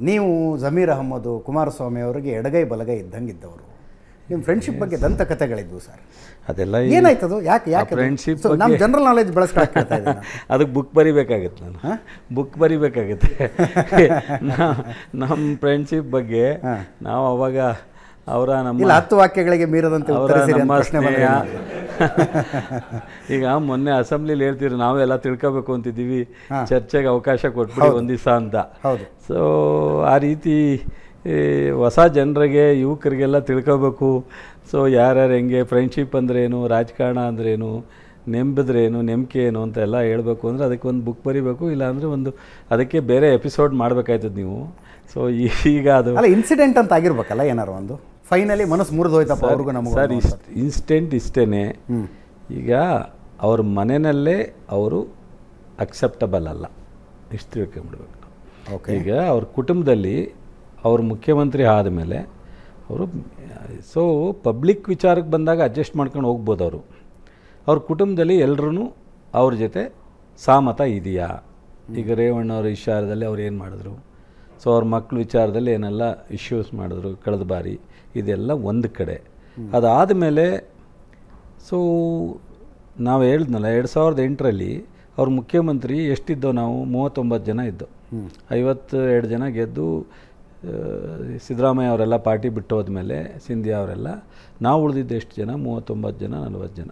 ನೀವು ಜಮೀರ್ ಅಹಮ್ಮದು ಕುಮಾರಸ್ವಾಮಿ ಅವರಿಗೆ ಎಡಗೈ ಬಲಗೈ ಇದ್ದಂಗಿದ್ದವರು. ನಿಮ್ಮ ಫ್ರೆಂಡ್ಶಿಪ್ ಬಗ್ಗೆ ದಂತ ಕಥೆಗಳಿದ್ವು ಸರ್. ಅದೆಲ್ಲ ಏನಾಯ್ತದ? ಯಾಕೆ ಯಾಕೆ ಫ್ರೆಂಡ್ಶಿಪ್ ನಮ್ಮ ಜನರಲ್ ನಾಲೆಜ್ ನಾನು. ಅದಕ್ಕೆ ಬುಕ್ ಬರಿಬೇಕಾಗತ್ತೆ ನಾನು. ಬುಕ್ ಬರಿಬೇಕಾಗತ್ತೆ. ನಮ್ಮ ಫ್ರೆಂಡ್ಶಿಪ್ ಬಗ್ಗೆ ನಾವು ಅವಾಗ ಅವರ ನಮ್ಮ ಹತ್ತು ವಾಕ್ಯಗಳಿಗೆ ಮೀರದಂತೆ ಅವರ ನಮ್ಮ ಈಗ ಮೊನ್ನೆ ಅಸೆಂಬ್ಲಿಲಿ ಹೇಳ್ತೀರಿ ನಾವೆಲ್ಲ ತಿಳ್ಕೊಬೇಕು ಅಂತಿದ್ದೀವಿ ಚರ್ಚೆಗೆ ಅವಕಾಶ ಕೊಟ್ಬಿಡಿ ಒಂದು ದಿವಸ ಅಂತ. ಸೊ ಆ ರೀತಿ ಹೊಸ ಜನರಿಗೆ ಯುವಕರಿಗೆಲ್ಲ ತಿಳ್ಕೊಬೇಕು. ಸೊ ಯಾರ್ಯಾರು ಹೆಂಗೆ ಫ್ರೆಂಡ್ಶಿಪ್ ಅಂದ್ರೇನು ರಾಜಕಾರಣ ಅಂದ್ರೇನು ನೆಂಬಿದ್ರೇನು ನೆಂಬಿಕೆ ಏನು ಅಂತ ಎಲ್ಲ ಹೇಳಬೇಕು ಅಂದರೆ ಅದಕ್ಕೆ ಒಂದು ಬುಕ್ ಬರಿಬೇಕು ಇಲ್ಲಾಂದರೆ ಒಂದು ಅದಕ್ಕೆ ಬೇರೆ ಎಪಿಸೋಡ್ ಮಾಡಬೇಕಾಯ್ತದ ನೀವು. ಸೊ ಈಗ ಅದು ಅಲ್ಲ ಇನ್ಸಿಡೆಂಟ್ ಅಂತ ಆಗಿರ್ಬೇಕಲ್ಲ ಏನಾರು ಒಂದು? ಫೈನಲಿ ಮನಸ್ಸು ಮುರಿದು ಹೋಯ್ತಪ್ಪ ಅವ್ರಿಗೂ ನಮಗೆ ಸರ್ ಇಷ್ಟ ಇನ್ಸ್ಟೆಂಟ್ ಇಷ್ಟೇ ಈಗ ಅವ್ರ ಮನೆಯಲ್ಲೇ ಅವರು ಅಕ್ಸೆಪ್ಟಬಲ್ ಅಲ್ಲ. ಇಷ್ಟು ತಿಳ್ಕೊಂಬಿಡ್ಬೇಕು ಓಕೆ ಈಗ ಅವ್ರ ಕುಟುಂಬದಲ್ಲಿ ಅವ್ರ ಮುಖ್ಯಮಂತ್ರಿ ಆದಮೇಲೆ ಅವರು ಸೊ ಪಬ್ಲಿಕ್ ವಿಚಾರಕ್ಕೆ ಬಂದಾಗ ಅಡ್ಜಸ್ಟ್ ಮಾಡ್ಕೊಂಡು ಹೋಗ್ಬೋದು ಅವರು. ಅವ್ರ ಕುಟುಂಬದಲ್ಲಿ ಎಲ್ಲರೂ ಅವ್ರ ಜೊತೆ ಸಾಮತ ಇದೆಯಾ? ಈಗ ರೇವಣ್ಣವ್ರ ವಿಚಾರದಲ್ಲಿ ಅವ್ರು ಏನು ಮಾಡಿದ್ರು? ಸೊ ಅವ್ರ ಮಕ್ಳ ವಿಚಾರದಲ್ಲಿ ಏನೆಲ್ಲ ಇಶ್ಯೂಸ್ ಮಾಡಿದ್ರು ಕಳೆದ ಬಾರಿ ಇದೆಲ್ಲ ಒಂದು ಕಡೆ. ಅದಾದ ಮೇಲೆ ಸೊ ನಾವು ಹೇಳಿದ್ನಲ್ಲ ಎರಡು ಸಾವಿರದ ಎಂಟರಲ್ಲಿ ಅವ್ರ ಮುಖ್ಯಮಂತ್ರಿ ಎಷ್ಟಿದ್ದೋ ನಾವು ಮೂವತ್ತೊಂಬತ್ತು ಜನ ಇದ್ದೋ. ಐವತ್ತು ಎರಡು ಜನ ಗೆದ್ದು ಸಿದ್ದರಾಮಯ್ಯ ಅವರೆಲ್ಲ ಪಾರ್ಟಿ ಬಿಟ್ಟು ಹೋದ್ಮೇಲೆ ಸಿಂಧಿಯಾ ಅವರೆಲ್ಲ ನಾವು ಉಳಿದಿದ್ದು ಎಷ್ಟು ಜನ? ಮೂವತ್ತೊಂಬತ್ತು ಜನ ನಲ್ವತ್ತು ಜನ.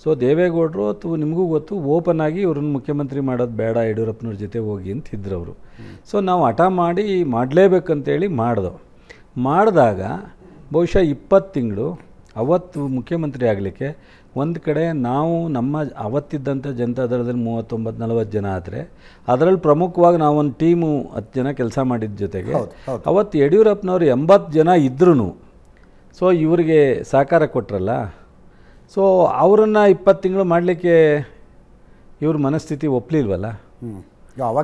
ಸೊ ದೇವೇಗೌಡರು ಅಥವಾ ನಿಮಗೂ ಗೊತ್ತು ಓಪನ್ ಆಗಿ ಇವ್ರನ್ನ ಮುಖ್ಯಮಂತ್ರಿ ಮಾಡೋದು ಬೇಡ ಯಡಿಯೂರಪ್ಪನವ್ರ ಜೊತೆ ಹೋಗಿ ಅಂತ ಅವರು ಸೊ ನಾವು ಹಠ ಮಾಡಿ ಮಾಡಲೇಬೇಕಂತೇಳಿ ಮಾಡ್ದೋ ಮಾಡಿದಾಗ ಬಹುಶಃ ಇಪ್ಪತ್ತು ತಿಂಗಳು ಅವತ್ತು ಮುಖ್ಯಮಂತ್ರಿ ಆಗಲಿಕ್ಕೆ ಒಂದು ಕಡೆ ನಾವು ನಮ್ಮ ಅವತ್ತಿದ್ದಂಥ ಜನತಾದಳದಲ್ಲಿ ಮೂವತ್ತೊಂಬತ್ತು ನಲವತ್ತು ಜನ ಆದರೆ ಅದರಲ್ಲಿ ಪ್ರಮುಖವಾಗಿ ನಾವೊಂದು ಟೀಮು ಹತ್ತು ಜನ ಕೆಲಸ ಮಾಡಿದ ಜೊತೆಗೆ ಅವತ್ತು ಯಡಿಯೂರಪ್ಪನವರು ಎಂಬತ್ತು ಜನ ಇದ್ರೂ ಸೊ ಇವರಿಗೆ ಸಹಕಾರ ಕೊಟ್ರಲ್ಲ? ಸೊ ಅವರನ್ನು ಇಪ್ಪತ್ತು ತಿಂಗಳು ಮಾಡಲಿಕ್ಕೆ ಇವ್ರ ಮನಸ್ಥಿತಿ ಒಪ್ಪಲಿಲ್ವಲ್ಲ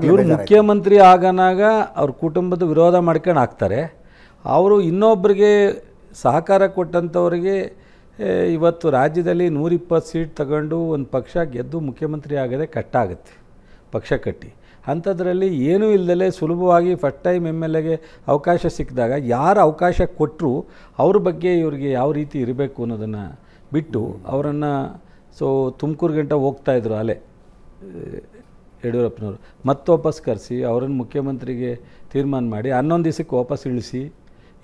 ಇವರು ಮುಖ್ಯಮಂತ್ರಿ ಆಗನಾಗ ಅವ್ರ ಕುಟುಂಬದ ವಿರೋಧ ಮಾಡ್ಕೊಂಡು ಆಗ್ತಾರೆ ಅವರು ಇನ್ನೊಬ್ಬರಿಗೆ ಸಹಕಾರ ಕೊಟ್ಟಂಥವ್ರಿಗೆ ಇವತ್ತು ರಾಜ್ಯದಲ್ಲಿ ನೂರಿಪ್ಪತ್ತು ಸೀಟ್ ತಗೊಂಡು ಒಂದು ಪಕ್ಷ ಗೆದ್ದು ಮುಖ್ಯಮಂತ್ರಿ ಆಗದೆ ಕಟ್ಟಾಗುತ್ತೆ ಪಕ್ಷ ಕಟ್ಟಿ. ಅಂಥದ್ರಲ್ಲಿ ಏನೂ ಇಲ್ಲದಲೇ ಸುಲಭವಾಗಿ ಫಸ್ಟ್ ಟೈಮ್ ಎಂ ಎಲ್ ಎಗೆ ಅವಕಾಶ ಸಿಕ್ಕಿದಾಗ ಯಾರು ಅವಕಾಶ ಕೊಟ್ಟರು ಅವ್ರ ಬಗ್ಗೆ ಇವ್ರಿಗೆ ಯಾವ ರೀತಿ ಇರಬೇಕು ಅನ್ನೋದನ್ನು ಬಿಟ್ಟು ಅವರನ್ನು ಸೊ ತುಮಕೂರು ಗಂಟ ಹೋಗ್ತಾಯಿದ್ರು ಅಲೆ ಯಡಿಯೂರಪ್ಪನವರು. ಮತ್ತೆ ವಾಪಸ್ ಕರೆಸಿ ಅವರನ್ನು ಮುಖ್ಯಮಂತ್ರಿಗೆ ತೀರ್ಮಾನ ಮಾಡಿ ಹನ್ನೊಂದು ದಿವಸಕ್ಕೆ ವಾಪಸ್ ಇಳಿಸಿ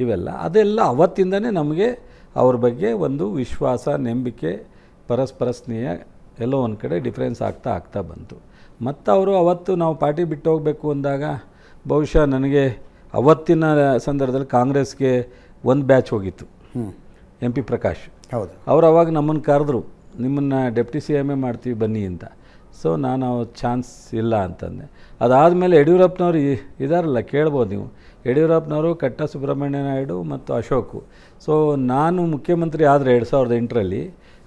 ಇವೆಲ್ಲ. ಅದೆಲ್ಲ ಅವತ್ತಿಂದನೇ ನಮಗೆ ಅವ್ರ ಬಗ್ಗೆ ಒಂದು ವಿಶ್ವಾಸ ನಂಬಿಕೆ ಪರಸ್ಪರ ಸ್ನೇಹ ಎಲ್ಲೋ ಒಂದು ಕಡೆ ಡಿಫ್ರೆನ್ಸ್ ಆಗ್ತಾ ಆಗ್ತಾ ಬಂತು. ಮತ್ತು ಅವರು ಅವತ್ತು ನಾವು ಪಾರ್ಟಿ ಬಿಟ್ಟು ಹೋಗಬೇಕು ಅಂದಾಗ ಬಹುಶಃ ನನಗೆ ಅವತ್ತಿನ ಸಂದರ್ಭದಲ್ಲಿ ಕಾಂಗ್ರೆಸ್ಗೆ ಒಂದು ಬ್ಯಾಚ್ ಹೋಗಿತ್ತು. M P Prakash. ಹೌದು. ಅವ್ರು ಅವಾಗ ನಮ್ಮನ್ನು ಕರೆದ್ರು ನಿಮ್ಮನ್ನು ಡೆಪ್ಟಿ ಸಿ ಎಂ ಎ ಮಾಡ್ತೀವಿ ಬನ್ನಿ ಅಂತ. ಸೊ ನಾನು ಅವ್ರ ಚಾನ್ಸ್ ಇಲ್ಲ ಅಂತಂದೆ. ಅದಾದಮೇಲೆ ಯಡಿಯೂರಪ್ಪನವ್ರು ಇದಾರಲ್ಲ ಕೇಳ್ಬೋದು ನೀವು. ಯಡಿಯೂರಪ್ಪನವರು ಕಟ್ಟ ಸುಬ್ರಹ್ಮಣ್ಯ ನಾಯ್ಡು ಮತ್ತು ಅಶೋಕು. ಸೊ ನಾನು ಮುಖ್ಯಮಂತ್ರಿ ಆದರೆ ಎರಡು ಸಾವಿರದ ಎಂಟರಲ್ಲಿ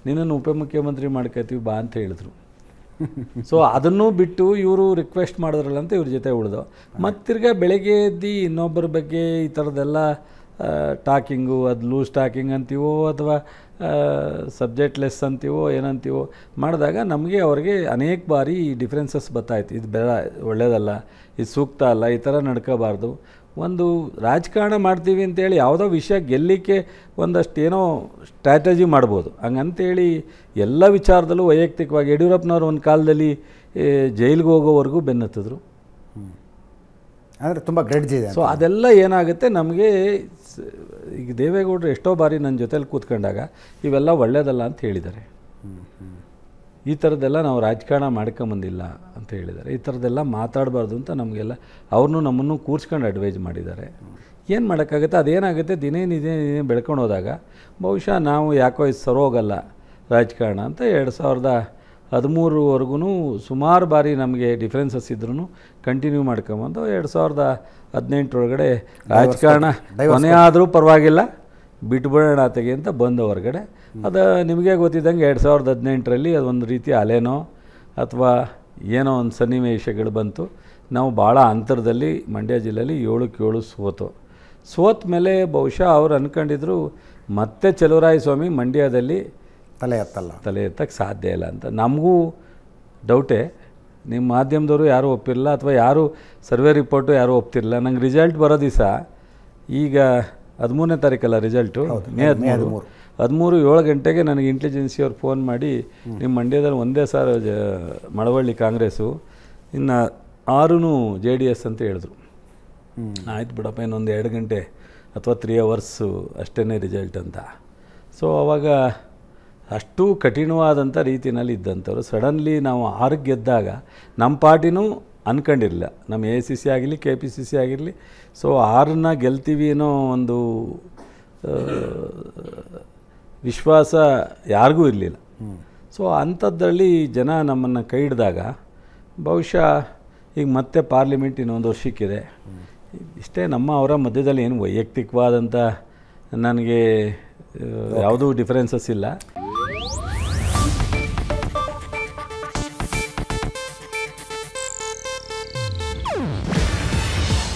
ನಿನ್ನನ್ನು ಉಪಮುಖ್ಯಮಂತ್ರಿ ಮಾಡ್ಕೋತೀವಿ ಬಾ ಅಂತ ಹೇಳಿದ್ರು. ಸೊ ಅದನ್ನು ಬಿಟ್ಟು ಇವರು ರಿಕ್ವೆಸ್ಟ್ ಮಾಡಿದ್ರಲ್ಲ ಅಂತ ಇವ್ರ ಜೊತೆ ಉಳಿದು ಮತ್ತಿರ್ಗ ತಿರ್ಗಾ ಬೆಳಗ್ಗೆ ಎದ್ದು ಇನ್ನೊಬ್ಬರ ಬಗ್ಗೆ ಈ ಥರದ್ದೆಲ್ಲ ಟಾಕಿಂಗು, ಅದು ಲೂಸ್ ಟಾಕಿಂಗ್ ಅಂತೀವೋ ಅಥವಾ ಸಬ್ಜೆಕ್ಟ್ ಲೆಸ್ ಅಂತೀವೋ, ಏನಂತೀವೋ, ಮಾಡಿದಾಗ ನಮಗೆ ಅವ್ರಿಗೆ ಅನೇಕ ಬಾರಿ ಡಿಫ್ರೆನ್ಸಸ್ ಬರ್ತಾಯಿತ್ತು ಇದು ಬೇಡ, ಒಳ್ಳೇದಲ್ಲ, ಇದು ಸೂಕ್ತ ಅಲ್ಲ, ಈ ಥರ ನಡ್ಕೋಬಾರ್ದು. ಒಂದು ರಾಜಕಾರಣ ಮಾಡ್ತೀವಿ ಅಂತೇಳಿ ಯಾವುದೋ ವಿಷಯ ಗೆಲ್ಲಿಕ್ಕೆ ಒಂದಷ್ಟು ಏನೋ ಸ್ಟ್ರಾಟಜಿ ಮಾಡ್ಬೋದು. ಹಂಗಂತೇಳಿ ಎಲ್ಲ ವಿಚಾರದಲ್ಲೂ ವೈಯಕ್ತಿಕವಾಗಿ ಯಡಿಯೂರಪ್ಪನವ್ರು ಒಂದು ಕಾಲದಲ್ಲಿ ಜೈಲಿಗೆ ಹೋಗೋವರೆಗೂ ಬೆನ್ನತ್ತಿದ್ರು. ಅಂದರೆ ತುಂಬ ಗ್ರೆಡ್ಜ್ ಇದೆ ಸೊ ಅದೆಲ್ಲ ಏನಾಗುತ್ತೆ? ನಮಗೆ ಈಗ ದೇವೇಗೌಡರು ಎಷ್ಟೋ ಬಾರಿ ನನ್ನ ಜೊತೆಲಿ ಕೂತ್ಕೊಂಡಾಗ ಇವೆಲ್ಲ ಒಳ್ಳೇದಲ್ಲ ಅಂತ ಹೇಳಿದ್ದಾರೆ. ಈ ಥರದ್ದೆಲ್ಲ ನಾವು ರಾಜಕಾರಣ ಮಾಡ್ಕೊಂಬಂದಿಲ್ಲ ಅಂತ ಹೇಳಿದ್ದಾರೆ. ಈ ಥರದ್ದೆಲ್ಲ ಮಾತಾಡಬಾರ್ದು ಅಂತ ನಮಗೆಲ್ಲ ಅವ್ರನ್ನೂ ನಮ್ಮನ್ನು ಕೂರ್ಸ್ಕೊಂಡು ಅಡ್ವೈಸ್ ಮಾಡಿದ್ದಾರೆ. ಏನು ಮಾಡೋಕ್ಕಾಗುತ್ತೆ? ಅದೇನಾಗುತ್ತೆ? ದಿನೇ ನಿಜೇ ದಿನೇ ಬೆಳ್ಕೊಂಡು ಹೋದಾಗ ಬಹುಶಃ ನಾವು ಯಾಕೋ ಇದು ಸರೋಗಲ್ಲ ರಾಜಕಾರಣ ಅಂತ ಎರಡು ಸಾವಿರದ ಹದಿಮೂರವರೆಗೂ ಸುಮಾರು ಬಾರಿ ನಮಗೆ ಡಿಫ್ರೆನ್ಸಸ್ ಇದ್ರೂ ಕಂಟಿನ್ಯೂ ಮಾಡ್ಕೊಂಬಂದು ಎರಡು ಸಾವಿರದ ಹದಿನೆಂಟರೊಳಗಡೆ ರಾಜಕಾರಣ ಕೊನೆ ಆದರೂ ಪರವಾಗಿಲ್ಲ. ಬಿಟ್ಬಿಡೋಣ ತೆಗೆ ಅಂತ ಬಂದು ಹೊರಗಡೆ. ಅದು ನಿಮಗೆ ಗೊತ್ತಿದ್ದಂಗೆ ಎರಡು ಸಾವಿರದ ಹದಿನೆಂಟರಲ್ಲಿ ಅದೊಂದು ರೀತಿ ಅಲೆನೋ ಅಥವಾ ಏನೋ ಒಂದು ಸನ್ನಿವೇಶಗಳು ಬಂತು. ನಾವು ಭಾಳ ಅಂತರದಲ್ಲಿ ಮಂಡ್ಯ ಜಿಲ್ಲೆಯಲ್ಲಿ ಏಳಕ್ಕೆ ಏಳು ಸೋತು ಸೋತ. ಮೇಲೆ ಬಹುಶಃ ಅವ್ರು ಅಂದ್ಕೊಂಡಿದ್ರು ಮತ್ತೆ ಚಲುವರಾಯ ಸ್ವಾಮಿ ಮಂಡ್ಯದಲ್ಲಿ ತಲೆ ಎತ್ತಲ್ಲ. ತಲೆ ಎತ್ತಕ್ಕೆ ಸಾಧ್ಯ ಇಲ್ಲ ಅಂತ. ನಮಗೂ ಡೌಟೇ. ನಿಮ್ಮ ಮಾಧ್ಯಮದವರು ಯಾರೂ ಒಪ್ಪಿರಲ್ಲ ಅಥವಾ ಯಾರು ಸರ್ವೆ ರಿಪೋರ್ಟು ಯಾರೂ ಒಪ್ತಿರಲಿಲ್ಲ ನಂಗೆ ರಿಸಲ್ಟ್ ಬರೋ ದಿವಸ ಈಗ ಹದಿಮೂರನೇ ತಾರೀಕಲ್ಲ ರಿಸಲ್ಟು? ಮೇ ಹದಿಮೂರು. ಹದಿಮೂರು. ಏಳು ಗಂಟೆಗೆ ನನಗೆ ಇಂಟೆಲಿಜೆನ್ಸಿಯವ್ರು ಫೋನ್ ಮಾಡಿ ನಿಮ್ಮ ಮಂಡ್ಯದಲ್ಲಿ ಒಂದೇ ಸಾರ ಜ ಮಳವಳ್ಳಿ ಕಾಂಗ್ರೆಸ್ಸು ಇನ್ನು ಆರೂ ಜೆ ಡಿ ಎಸ್ ಅಂತ ಹೇಳಿದ್ರು. ಆಯ್ತು ಬಿಡಪ್ಪ ಇನ್ನೊಂದು ಎರಡು ಗಂಟೆ ಅಥವಾ ತ್ರೀ ಅವರ್ಸು ಅಷ್ಟೇ ರಿಸಲ್ಟ್ ಅಂತ. ಸೊ ಅವಾಗ ಅಷ್ಟು ಕಠಿಣವಾದಂಥ ರೀತಿಯಲ್ಲಿ ಇದ್ದಂಥವ್ರು. ಸಡನ್ಲಿ ನಾವು ಆರು ಗೆದ್ದಾಗ ನಮ್ಮ ಪಾರ್ಟಿನೂ ಅನ್ಕೊಂಡಿರಲಿಲ್ಲ. ನಮ್ಮ ಎ ಸಿ ಸಿ ಆಗಿರಲಿ ಕೆ ಪಿ ಸಿ ಸಿ ಆಗಿರಲಿ. ಸೊ ಆರನ್ನ ಗೆಲ್ತೀವಿ ಅನ್ನೋ ಒಂದು ವಿಶ್ವಾಸ ಯಾರಿಗೂ ಇರಲಿಲ್ಲ. ಸೊ ಅಂಥದ್ರಲ್ಲಿ ಜನ ನಮ್ಮನ್ನು ಕೈ ಹಿಡಿದಾಗ ಬಹುಶಃ ಈಗ ಮತ್ತೆ ಪಾರ್ಲಿಮೆಂಟ್ ಇನ್ನೊಂದು ವರ್ಷಕ್ಕಿದೆ. ಇಷ್ಟೇ ನಮ್ಮ ಅವರ ಮಧ್ಯದಲ್ಲಿ ಏನು ವೈಯಕ್ತಿಕವಾದಂಥ ನನಗೆ ಯಾವುದೂ ಡಿಫರೆನ್ಸಸ್ ಇಲ್ಲ.